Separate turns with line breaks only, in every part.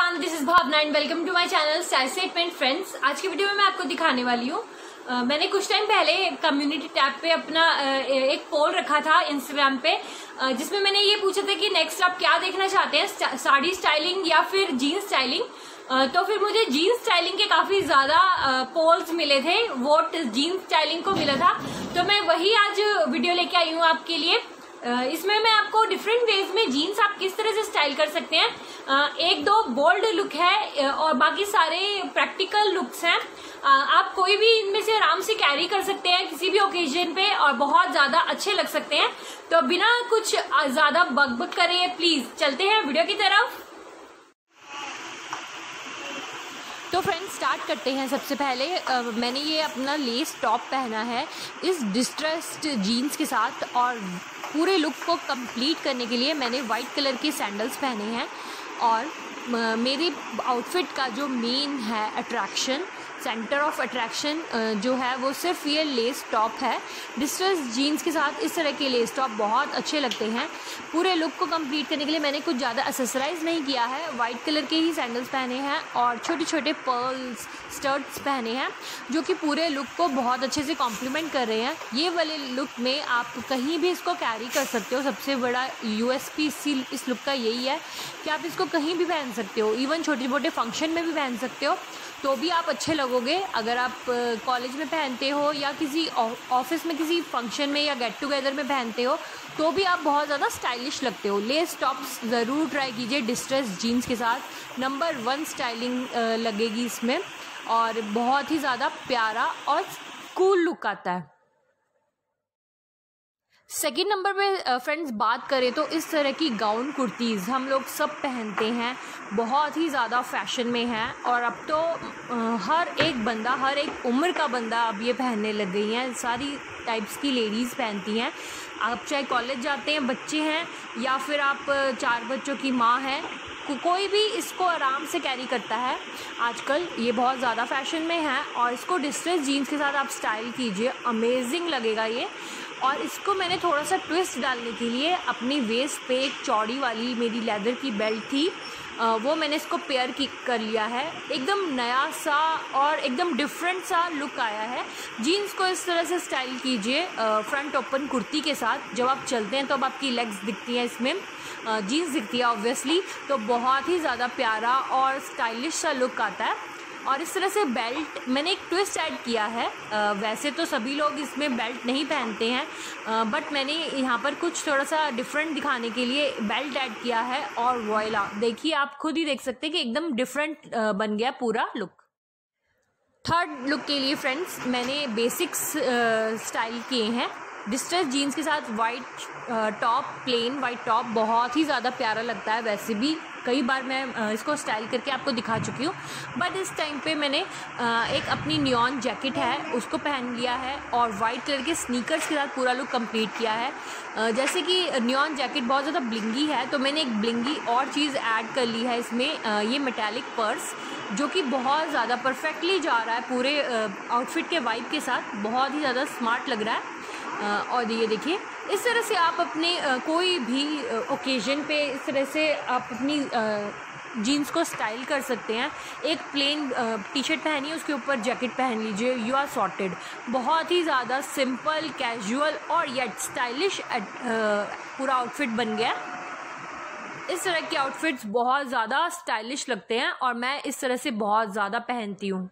Everyone this is Bhavna and welcome to my channel style friends आज की video में मैं आपको दिखाने वाली हूँ। मैंने कुछ टाइम पहले कम्युनिटी टैब पे अपना एक पोल रखा था इंस्टाग्राम पे जिसमें मैंने ये पूछा था कि नेक्स्ट आप क्या देखना चाहते हैं? साड़ी स्टाइलिंग या फिर जीन्स स्टाइलिंग तो फिर मुझे जीन्स स्टाइलिंग के काफ़ी ज़्यादा पोल्स मिले थे। वोट जीन्स स्टाइलिंग को मिला था? तो मैं वही आज वीडियो लेके आई हूँ आपके लिए। इसमें मैं आपको डिफरेंट वेज में जीन्स आप किस तरह से स्टाइल कर सकते हैं। एक दो बोल्ड लुक है और बाकी सारे प्रैक्टिकल लुक्स हैं। आप कोई भी इनमें से आराम से कैरी कर सकते हैं किसी भी ओकेजन पे और बहुत ज़्यादा अच्छे लग सकते हैं। तो बिना कुछ ज़्यादा बग करे प्लीज़ चलते हैं वीडियो की तरफ़। तो फ्रेंड्स स्टार्ट करते हैं सबसे पहले। आ, मैंने ये अपना लेस टॉप पहना है। इस डिस्ट्रेस्ड जीन्स के साथ और पूरे लुक को कंप्लीट करने के लिए मैंने वाइट कलर के सैंडल्स पहने हैं और मेरे आउटफिट का जो मेन है अट्रैक्शन सेंटर ऑफ़ अट्रैक्शन जो है वो सिर्फ़ ये लेस टॉप है। डिस्ट्रेस जीन्स के साथ इस तरह के लेस टॉप बहुत अच्छे लगते हैं। पूरे लुक को कंप्लीट करने के लिए मैंने कुछ ज़्यादा एक्सेसराइज नहीं किया है। वाइट कलर के ही सैंडल्स पहने हैं और छोटे छोटे पर्ल्स स्टर्ट्स पहने हैं, जो कि पूरे लुक को बहुत अच्छे से कॉम्प्लीमेंट कर रहे हैं। ये वाले लुक में आप कहीं भी इसको कैरी कर सकते हो। सबसे बड़ा यू एस इस लुक का यही है कि आप इसको कहीं भी पहन सकते हो। इवन छोटे मोटे फ़ंक्शन में भी पहन सकते हो। तो भी आप अच्छे लगोगे, अगर आप कॉलेज में पहनते हो या किसी ऑफ़िस में किसी फ़ंक्शन में या गेट टुगेदर में पहनते हो तो भी आप बहुत ज़्यादा स्टाइलिश लगते हो। लेस टॉप्स ज़रूर ट्राई कीजिए डिस्ट्रेस जीन्स के साथ। नंबर वन स्टाइलिंग लगेगी इसमें और बहुत ही ज़्यादा प्यारा और कूल लुक आता है। सेकेंड नंबर पे फ्रेंड्स बात करें तो इस तरह की गाउन कुर्तीज़ हम लोग सब पहनते हैं बहुत ही ज़्यादा फ़ैशन में हैं और अब तो हर एक बंदा हर एक उम्र का बंदा अब ये पहनने लग गई हैं। सारी टाइप्स की लेडीज़ पहनती हैं। आप चाहे कॉलेज जाते हैं बच्चे हैं या फिर आप चार बच्चों की माँ हैं को, कोई भी इसको आराम से कैरी करता है। आजकल ये बहुत ज़्यादा फ़ैशन में है और इसको डिस्ट्रेस जीन्स के साथ आप स्टाइल कीजिए अमेजिंग लगेगा ये। और इसको मैंने थोड़ा सा ट्विस्ट डालने के लिए अपनी वेस्ट पे एक चौड़ी वाली मेरी लेदर की बेल्ट थी। वो मैंने इसको पेयर की, कर लिया है। एकदम नया सा और एकदम डिफरेंट सा लुक आया है। जीन्स को इस तरह से स्टाइल कीजिए फ्रंट ओपन कुर्ती के साथ। जब आप चलते हैं तो अब आपकी लेग्स दिखती हैं इसमें। जीन्स दिखती है ऑब्वियसली तो बहुत ही ज़्यादा प्यारा और स्टाइलिश सा लुक आता है। और इस तरह से बेल्ट मैंने एक ट्विस्ट ऐड किया है। आ, वैसे तो सभी लोग इसमें बेल्ट नहीं पहनते हैं आ, बट मैंने यहाँ पर कुछ थोड़ा सा डिफरेंट दिखाने के लिए बेल्ट ऐड किया है और वॉयला देखिए आप खुद ही देख सकते हैं कि एकदम डिफरेंट बन गया पूरा लुक थर्ड लुक के लिए फ्रेंड्स मैंने बेसिक्स स्टाइल किए हैं। डिस्ट्रेस जीन्स के साथ white top plain white top बहुत ही ज़्यादा प्यारा लगता है वैसे भी। कई बार मैं इसको स्टाइल करके आपको दिखा चुकी हूँ। बट इस टाइम पे मैंने एक अपनी न्योन जैकेट है, उसको पहन लिया है और वाइट कलर के स्नीकर्स के साथ पूरा लुक कंप्लीट किया है। जैसे कि न्योन जैकेट बहुत ज़्यादा ब्लिंगी है तो मैंने एक ब्लिंगी और चीज़ ऐड कर ली है इसमें ये मेटेलिक पर्स जो कि बहुत ज़्यादा परफेक्टली जा रहा है पूरे आउटफिट के वाइब के साथ। बहुत ही ज़्यादा स्मार्ट लग रहा है। और ये देखिए, इस तरह से आप अपने कोई भी ओकेजन पे इस तरह से आप अपनी जीन्स को स्टाइल कर सकते हैं। एक प्लेन टी शर्ट पहनिए, उसके ऊपर जैकेट पहन लीजिए यू आर सॉर्टेड बहुत ही ज़्यादा सिंपल कैजुअल और येट स्टाइलिश पूरा आउटफिट बन गया। इस तरह के आउटफिट्स बहुत ज़्यादा स्टाइलिश लगते हैं और मैं इस तरह से बहुत ज़्यादा पहनती हूँ।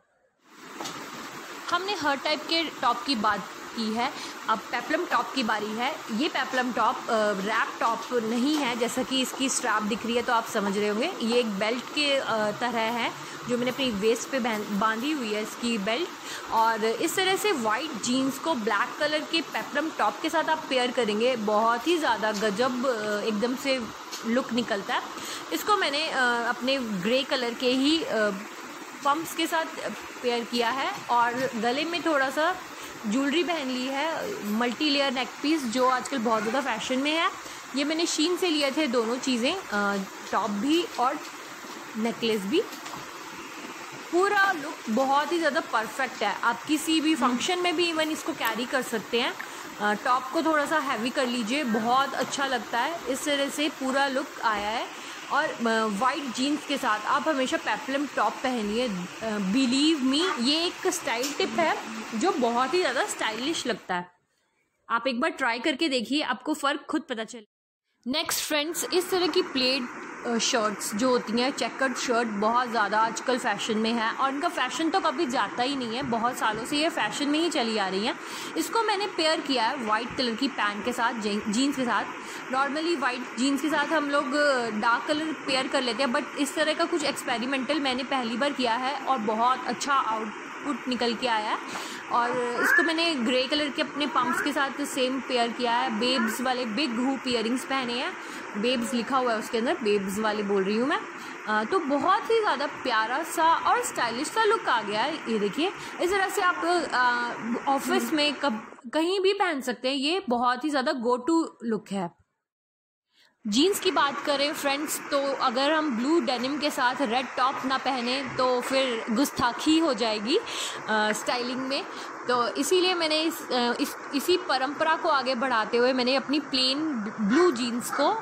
हमने हर टाइप के टॉप की बात की है। अब पेपलम टॉप की बारी है। ये पेपलम टॉप रैप टॉप नहीं है, जैसा कि इसकी स्ट्रैप दिख रही है तो आप समझ रहे होंगे। ये एक बेल्ट के तरह है, जो मैंने अपनी वेस्ट पे बांधी हुई है इसकी बेल्ट और इस तरह से वाइट जीन्स को ब्लैक कलर के पेपलम टॉप के साथ आप पेयर करेंगे, बहुत ही ज़्यादा गजब एकदम से लुक निकलता है। इसको मैंने अपने ग्रे कलर के ही पम्प्स के साथ पेयर किया है। और गले में थोड़ा सा ज्वेलरी पहन ली है मल्टी लेयर नेक पीस जो आजकल बहुत ज़्यादा फ़ैशन में है। ये मैंने शीन से लिए थे दोनों चीज़ें टॉप भी और नेकलेस भी। पूरा लुक बहुत ही ज़्यादा परफेक्ट है। आप किसी भी फ़ंक्शन में भी इवन इसको कैरी कर सकते हैं। टॉप को थोड़ा सा हैवी कर लीजिए बहुत अच्छा लगता है। इस तरह से पूरा लुक आया है। और वाइट जीन्स के साथ। आप हमेशा पेपलम टॉप पहनिए। बिलीव मी ये एक स्टाइल टिप है जो बहुत ही ज़्यादा स्टाइलिश लगता है। आप एक बार ट्राई करके देखिए, आपको फ़र्क खुद पता चले नेक्स्ट फ्रेंड्स इस तरह की प्लेट शर्ट्स जो होती हैं चेकर्ड शर्ट बहुत ज़्यादा आजकल फ़ैशन में है और इनका फ़ैशन तो कभी जाता ही नहीं है, बहुत सालों से ये फ़ैशन में ही चली आ रही हैं। इसको मैंने पेयर किया है वाइट कलर की पैंट के साथ जीन्स के साथ। नॉर्मली वाइट जीन्स के साथ हम लोग डार्क कलर पेयर कर लेते हैं बट इस तरह का कुछ एक्सपेरिमेंटल मैंने पहली बार किया है और बहुत अच्छा आउटपुट निकल के आया है। और इसको मैंने ग्रे कलर के अपने पम्प्स के साथ सेम पेयर किया है। बेब्स वाले बिग हुप इयरिंग्स पहने हैं। बेब्स लिखा हुआ है उसके अंदर। बेब्स वाले बोल रही हूँ मैं। आ, तो बहुत ही ज़्यादा प्यारा सा और स्टाइलिश सा लुक आ गया है। ये देखिए इस तरह से आप ऑफ़िस में कब कहीं भी पहन सकते हैं। ये बहुत ही ज़्यादा गो टू लुक है। जीन्स की बात करें फ्रेंड्स तो अगर हम ब्लू डेनिम के साथ रेड टॉप ना पहने तो फिर गुस्ताखी हो जाएगी स्टाइलिंग में। तो इसीलिए मैंने इस, इस इसी परंपरा को आगे बढ़ाते हुए मैंने अपनी प्लेन ब्लू जीन्स को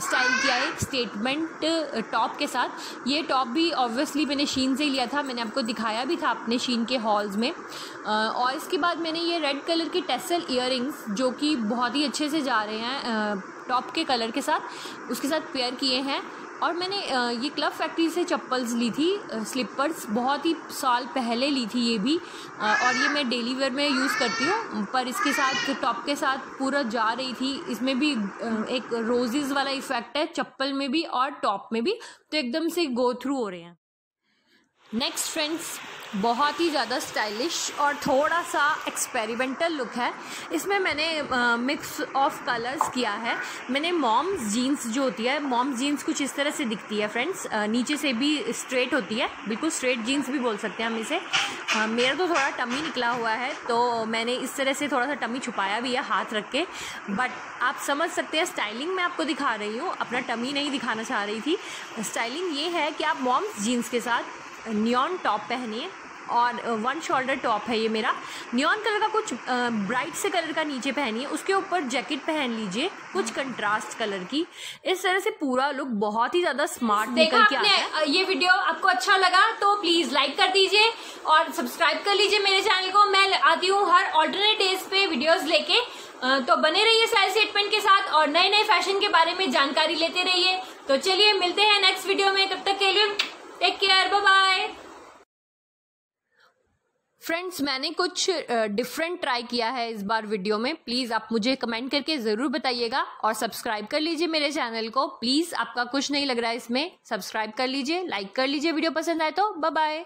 स्टाइल किया है स्टेटमेंट टॉप के साथ। ये टॉप भी ऑब्वियसली मैंने शीन से ही लिया था मैंने आपको दिखाया भी था अपने शीन के हॉल्स में। और इसके बाद मैंने ये रेड कलर की टेसल इयर जो कि बहुत ही अच्छे से जा रहे हैं टॉप के कलर के साथ उसके साथ पेयर किए हैं। और मैंने ये क्लब फैक्ट्री से चप्पल्स ली थी स्लीपर्स बहुत ही साल पहले ली थी ये भी। और ये मैं डेली वेयर में यूज़ करती हूँ, पर इसके साथ टॉप के साथ पूरा जा रही थी। इसमें भी एक रोजेज़ वाला इफ़ेक्ट है, चप्पल में भी और टॉप में भी। तो एकदम से गो थ्रू हो रहे हैं। नेक्स्ट फ्रेंड्स बहुत ही ज़्यादा स्टाइलिश और थोड़ा सा एक्सपेरिमेंटल लुक है। इसमें मैंने मिक्स ऑफ़ कलर्स किया है। मैंने मॉम्स जीन्स जो होती है मॉम्स जीन्स कुछ इस तरह से दिखती है फ्रेंड्स नीचे से भी स्ट्रेट होती है। बिल्कुल स्ट्रेट जीन्स भी बोल सकते हैं हम इसे। मेरा तो थोड़ा टमी निकला हुआ है तो मैंने इस तरह से थोड़ा सा टमी छुपाया भी है हाथ रख के। बट आप समझ सकते हैं स्टाइलिंग मैं आपको दिखा रही हूँ। अपना टमी नहीं दिखाना चाह रही थी। स्टाइलिंग ये है कि आप मॉम्स जीन्स के साथ न्योन टॉप पहनिए। और वन शोल्डर टॉप है ये मेरा। न्योन कलर का कुछ ब्राइट से कलर का नीचे पहनिए उसके ऊपर जैकेट पहन लीजिए कुछ कंट्रास्ट कलर की। इस तरह से पूरा लुक बहुत ही ज़्यादा स्मार्ट निकल के आता है।
ये वीडियो आपको अच्छा लगा तो प्लीज़ लाइक कर दीजिए और सब्सक्राइब कर लीजिए मेरे चैनल को। मैं आती हूँ हर ऑल्टरनेट डेज़ पे वीडियोस लेके। तो बने रहिए साइज़ स्टेटमेंट के साथ और नए नए फ़ैशन के बारे में जानकारी लेते रहिए। तो चलिए मिलते हैं नेक्स्ट वीडियो में। तब तक के लिए take care bye bye
friends मैंने कुछ डिफरेंट ट्राई किया है इस बार वीडियो में। प्लीज़ आप मुझे कमेंट करके ज़रूर बताइएगा और सब्सक्राइब कर लीजिए मेरे चैनल को। प्लीज़ आपका कुछ नहीं लग रहा है इसमें। सब्सक्राइब कर लीजिए लाइक कर लीजिए वीडियो पसंद आए तो। बाय